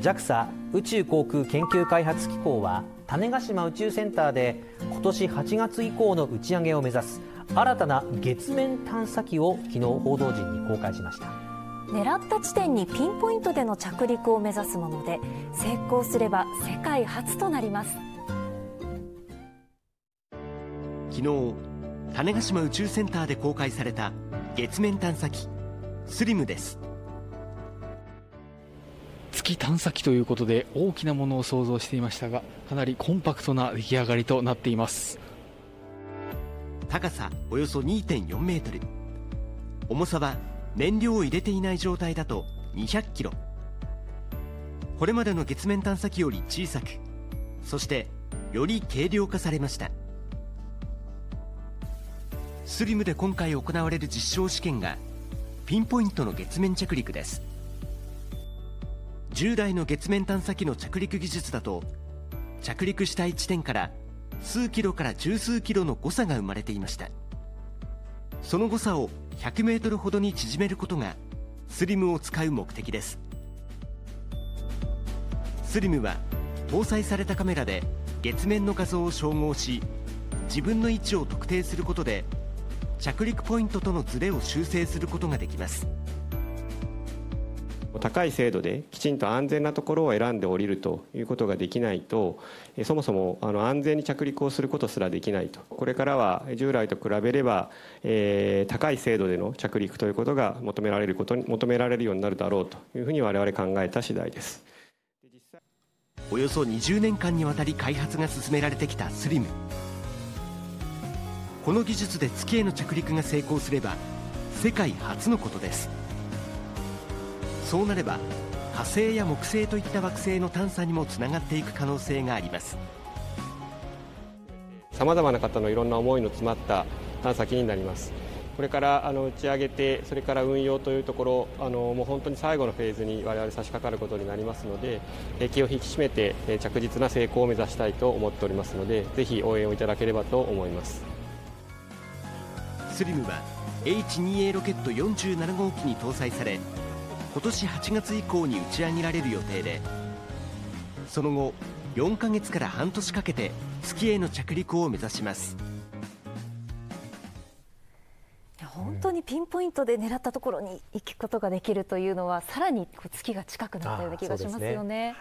JAXA 宇宙航空研究開発機構は種子島宇宙センターで今年8月以降の打ち上げを目指す新たな月面探査機を昨日報道陣に公開しました。狙った地点にピンポイントでの着陸を目指すもので成功すれば世界初となります。昨日種子島宇宙センターで公開された月面探査機スリムです月探査機ということで大きなものを想像していましたがかなりコンパクトな出来上がりとなっています。高さおよそ2.4メートル。重さは燃料を入れていない状態だと200キロ。これまでの月面探査機より小さくそしてより軽量化されました。スリムで今回行われる実証試験がピンポイントの月面着陸です。従来の月面探査機の着陸技術だと着陸したい地点から数キロから十数キロの誤差が生まれていました。その誤差を100メートルほどに縮めることがスリムを使う目的です。スリムは搭載されたカメラで月面の画像を照合し自分の位置を特定することで着陸ポイントとのズレを修正することができます。高い精度できちんと安全なところを選んで降りるということができないとそもそもあの安全に着陸をすることすらできないと。これからは従来と比べれば、えー、高い精度での着陸ということが求められることに求められるようになるだろうというふうに我々考えた次第です。およそ20年間にわたり開発が進められてきたスリム。この技術で月への着陸が成功すれば世界初のことです。そうなれば火星や木星といった惑星の探査にもつながっていく可能性があります。さまざまな方のいろんな思いの詰まった探査機になります。これからあの打ち上げてそれから運用というところあのもう本当に最後のフェーズに我々差し掛かることになりますので気を引き締めて着実な成功を目指したいと思っておりますのでぜひ応援をいただければと思います。スリムは H2A ロケット47号機に搭載され今年8月以降に打ち上げられる予定でその後4ヶ月から半年かけて月への着陸を目指します。本当にピンポイントで狙ったところに行くことができるというのはさらに月が近くなったような気がしますよね。